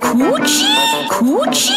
Coochie? Coochie?